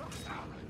Ugh.